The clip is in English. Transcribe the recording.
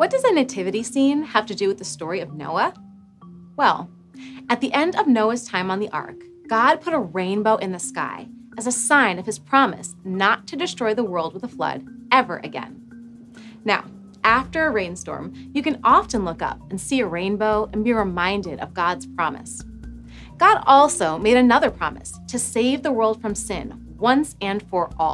what does a nativity scene have to do with the story of Noah? Well, at the end of Noah's time on the ark, God put a rainbow in the sky as a sign of his promise not to destroy the world with a flood ever again. Now, after a rainstorm, you can often look up and see a rainbow and be reminded of God's promise. God also made another promise to save the world from sin once and for all.